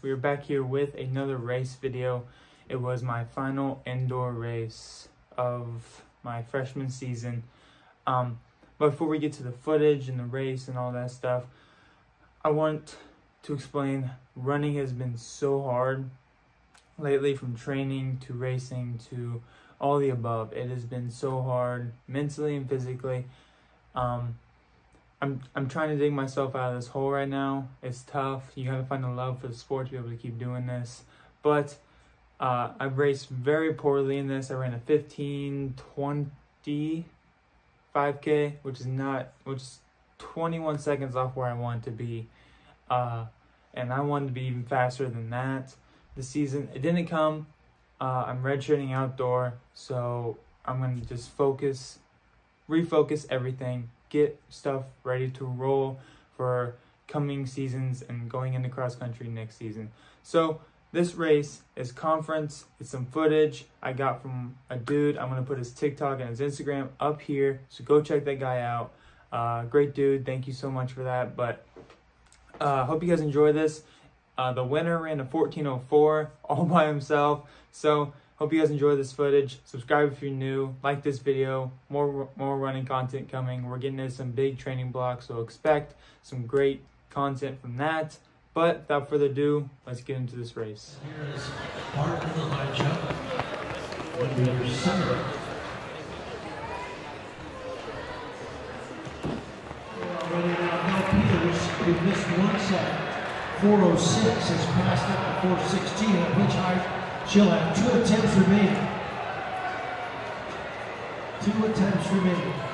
we are back here with another race video. It was my final indoor race of my freshman season. Um, before we get to the footage and the race and all that stuff, I want to explain running has been so hard lately from training to racing to all the above. It has been so hard mentally and physically. Um, I'm I'm trying to dig myself out of this hole right now. It's tough. You gotta find the love for the sport to be able to keep doing this. But uh, I've raced very poorly in this. I ran a 15 20 5K, which is not which is 21 seconds off where I want to be. Uh, and I wanted to be even faster than that. The season it didn't come. Uh, I'm redshirting outdoor, so I'm gonna just focus, refocus everything, get stuff ready to roll for coming seasons and going into cross country next season. So this race is conference. It's some footage I got from a dude. I'm gonna put his TikTok and his Instagram up here. So go check that guy out. Uh, great dude. Thank you so much for that. But uh, hope you guys enjoy this. Uh, the winner ran a 1404 all by himself. So Hope you guys enjoy this footage. Subscribe if you're new. Like this video. More more running content coming. We're getting into some big training blocks, so expect some great content from that. But without further ado, let's get into this race. Here is Bart in the high jump. One meter center. Who missed one set. 406 has passed up to 416 at pitch height. She'll have two attempts remaining. Two attempts remaining.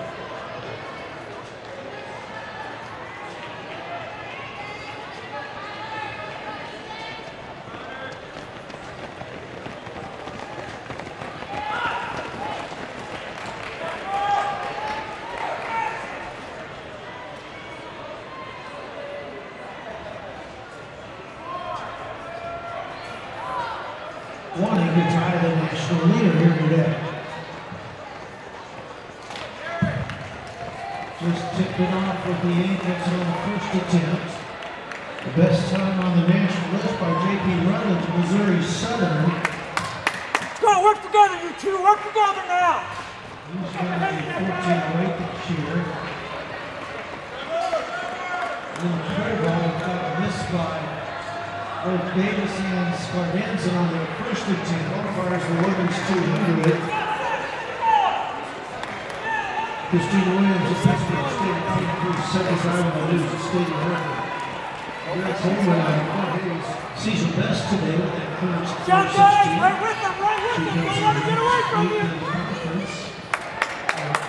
Wanting to tie the national leader here today. Just tipped it off with the Angels on the first attempt. The best time on the national list by J.P. Rutledge, Missouri Southern. Go, work together, you two. Work together now. He's to be 14 weight this year. Little curveball got missed by both Davis and Scardenza on their first attempt. Qualifiers for women's 200. Christina Williams is Pittsburg State Team 75 on the news at Stadium Record. Greg Coleman season best today with that clearance. John Day, right with them, right with them. Don't let them get away from you. Uh,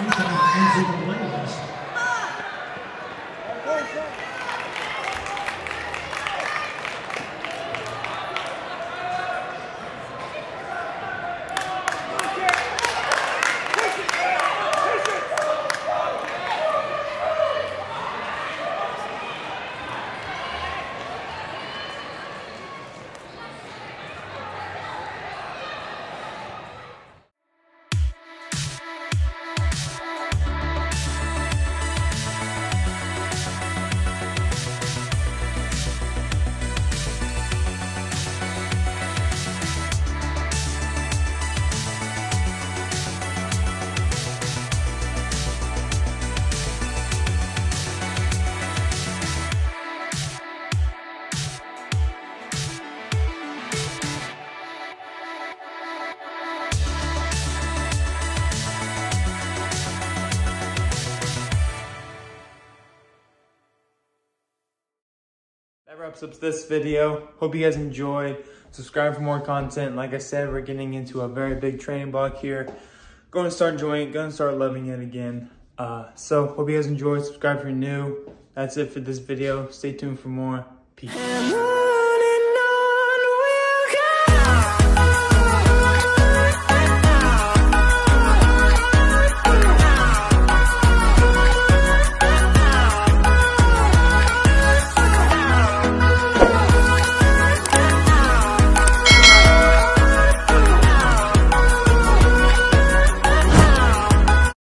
Wraps up this video. Hope you guys enjoyed. Subscribe for more content. Like I said, we're getting into a very big training block here. Going to start enjoying it. Going to start loving it again. Uh, so hope you guys enjoyed. Subscribe if you're new. That's it for this video. Stay tuned for more. Peace.